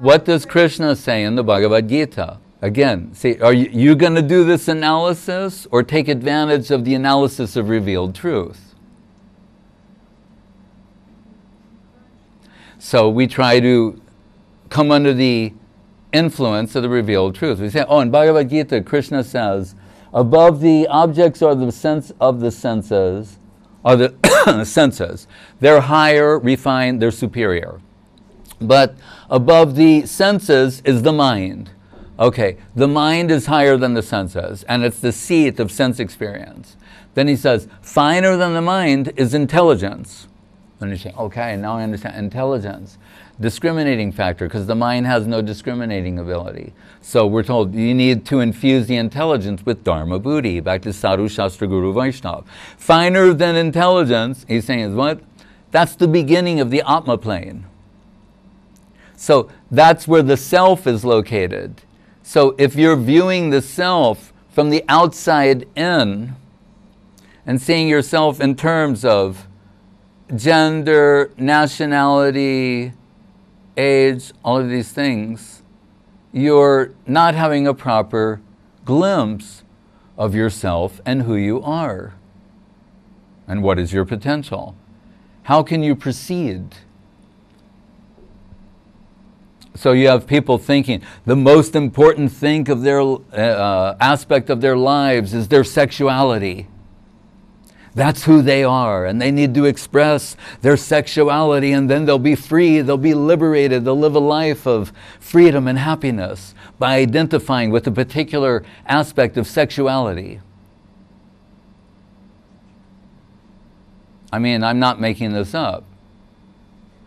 What does Krishna say in the Bhagavad Gita? Again, see, are you, you going to do this analysis or take advantage of the analysis of revealed truth? So we try to come under the influence of the revealed truth. We say, oh, in Bhagavad Gita, Krishna says, above the objects or the sense of the senses, are the senses. They're higher, refined, they're superior. But above the senses is the mind. Okay, the mind is higher than the senses, and it's the seat of sense experience. Then he says, finer than the mind is intelligence. And you say, okay, now I understand intelligence. Discriminating factor, because the mind has no discriminating ability. So we're told you need to infuse the intelligence with Dharma Buddhi, back to Sadhu Shastra Guru Vaishnav. Finer than intelligence, he's saying is what? That's the beginning of the Atma plane. So that's where the self is located. So if you're viewing the self from the outside in and seeing yourself in terms of gender, nationality, age, all of these things, you're not having a proper glimpse of yourself and who you are and what is your potential. How can you proceed? So you have people thinking the most important thing of their uh, aspect of their lives is their sexuality. That's who they are, and they need to express their sexuality, and then they'll be free, they'll be liberated, they'll live a life of freedom and happiness by identifying with a particular aspect of sexuality. I mean, I'm not making this up.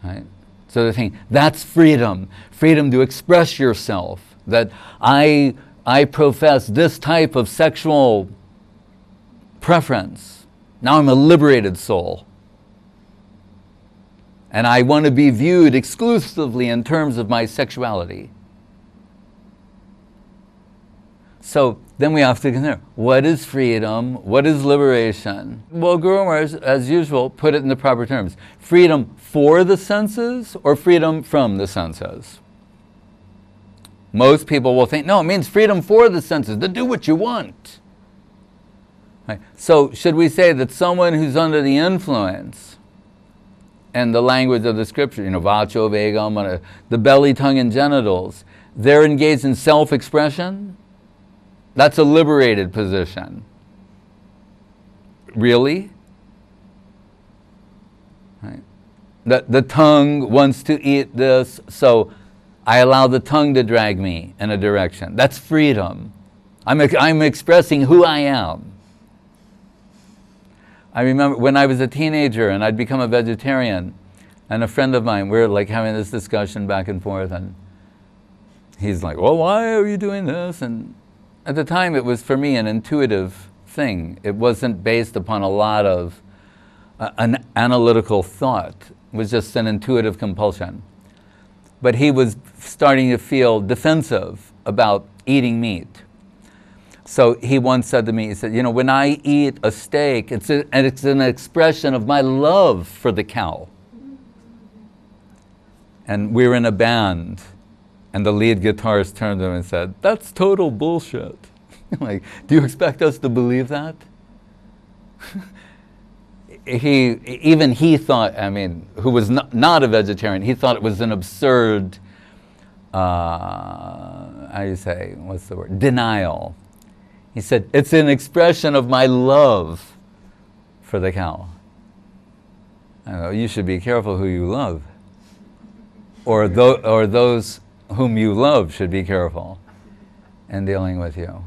Right? So the thing, that's freedom. Freedom to express yourself. That I, I profess this type of sexual preference. Now I'm a liberated soul. And I want to be viewed exclusively in terms of my sexuality. So then we have to consider what is freedom? What is liberation? Well, Guru Maharaj, as usual, put it in the proper terms freedom for the senses or freedom from the senses? Most people will think, no, it means freedom for the senses, to do what you want. Right. So, should we say that someone who's under the influence and the language of the scripture, you know, vacho vegam, the belly, tongue, and genitals, they're engaged in self expression? That's a liberated position. Really? Right. The, the tongue wants to eat this, so I allow the tongue to drag me in a direction. That's freedom. I'm, I'm expressing who I am. I remember when I was a teenager and I'd become a vegetarian, and a friend of mine, we were like having this discussion back and forth, and he's like, Well, why are you doing this? And at the time, it was for me an intuitive thing. It wasn't based upon a lot of uh, an analytical thought, it was just an intuitive compulsion. But he was starting to feel defensive about eating meat. So he once said to me, he said, You know, when I eat a steak, it's, a, it's an expression of my love for the cow. And we're in a band, and the lead guitarist turned to him and said, That's total bullshit. like, do you expect us to believe that? he, even he thought, I mean, who was not, not a vegetarian, he thought it was an absurd, uh, how do you say, what's the word, denial. He said, it's an expression of my love for the cow. You should be careful who you love. Or, th- or those whom you love should be careful in dealing with you.